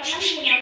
Pernah.